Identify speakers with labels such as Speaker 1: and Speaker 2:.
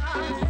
Speaker 1: Bye.